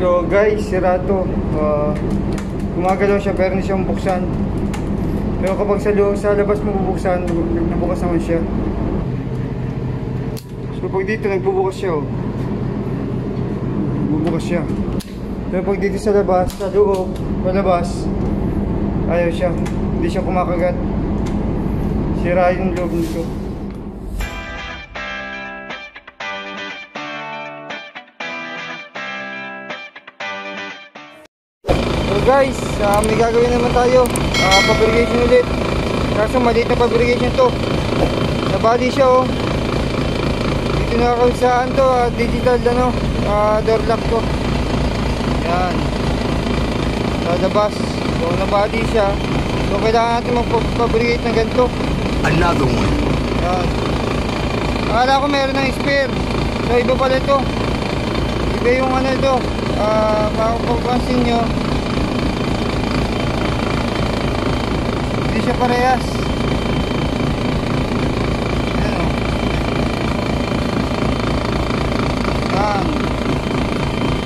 So guys, sira to. Uh, gumagalaw siya pero hindi siya mabuksan. Pero kapag sa, sa labas mo bubuksan, nabukas naman siya. So pag dito nagbubukas siya oh. Bubukas siya. Pero pag dito sa labas, sa loob, palabas, ayaw siya. Hindi siya kumakagat. Sira yung loob nito. Guys, uh, may gagawin naman tayo. Uh, fabrication ulit. Kaso maliit na fabrication to. Nabali siya oh. Dito na ako saan to, uh, digital ano, uh, door lock to. Yan. Sa labas. So nabali siya. So kailangan natin mag-fabricate ng ganito. Another one. Yan. Akala ko meron ng spare. So iba pala ito. Iba yung ano ito. Ah, uh, mapapansin nyo. Siya parehas. Ayan.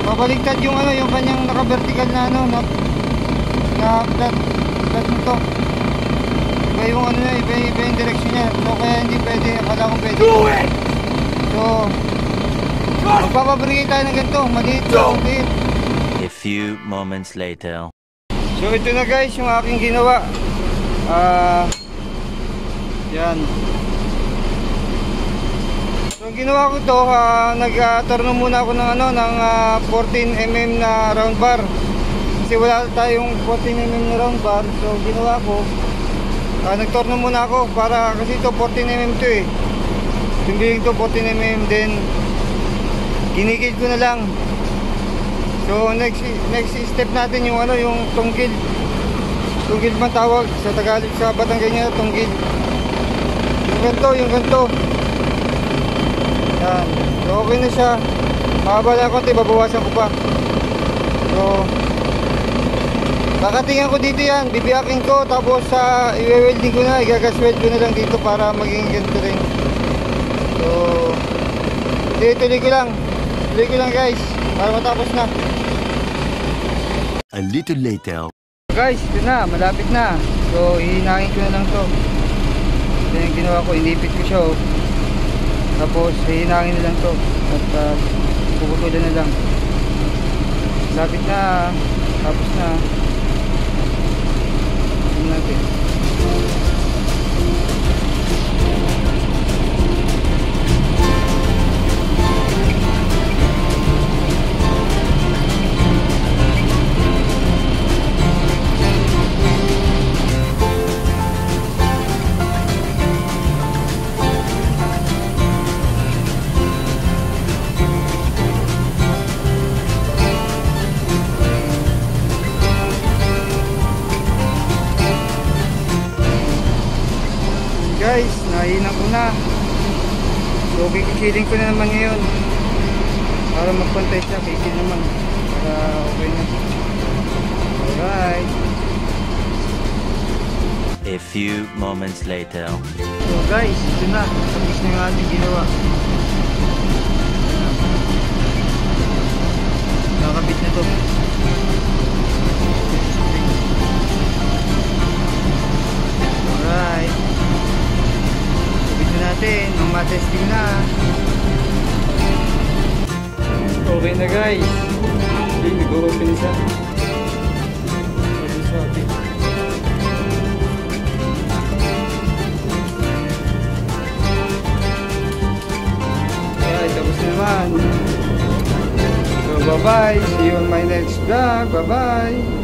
Pabaligtad yung ano, yung kanyang naka-vertical na ano, na, na flat, flat nito. Iba yung ano iba, iba yung direction niya. So kaya hindi pwede, akala kong pwede. Do it! So, magpapabrigate tayo ng ganito. Maliit lang, maliit. A few moments later. So ito na guys yung aking ginawa. Ah, yan. So ginawa ko to, uh, nag-turno muna ako ng ano ng ah, 14mm na round bar. Kasi wala tayong 14mm na round bar. So ginawa ko, uh, nag-turno muna ako para kasi ito 14mm to eh. Yung bilig to 14mm din. Ginikid ko na lang. So next next step natin yung ano yung tunggil. Tunggil man tawag sa Tagalog sa Batangganya tunggil. Yung ganto, yung ganto. Yan. So okay na siya. Mahaba lang konti, babawasan ko pa. So Kakatingan ko dito yan, bibiyakin ko tapos sa uh, i-welding ko na, igagasweld ko na lang dito para maging ganito rin. So tuloy-tuloy ko lang. Tuloy ko lang guys, para matapos na. A little later. Guys, ito na, malapit na. So, hihinahin ko na lang to. Ito yung ginawa ko, inipit ko siya oh. Tapos, hihinahin na lang to. At uh, puputulan na lang. Lapit na, tapos na. Guys, nahinan ko na. So kikiling ko na naman ngayon. Para magpantay siya, kikil naman. Para okay na. Alright. A few moments later. so guys, ito na. Tapos na yung ating ginawa. Nakakabit na natin, ang matesting na. Okay na guys. Okay, nag-open siya. Okay. Tapos na naman. So, bye-bye. See you on my next vlog. Bye-bye.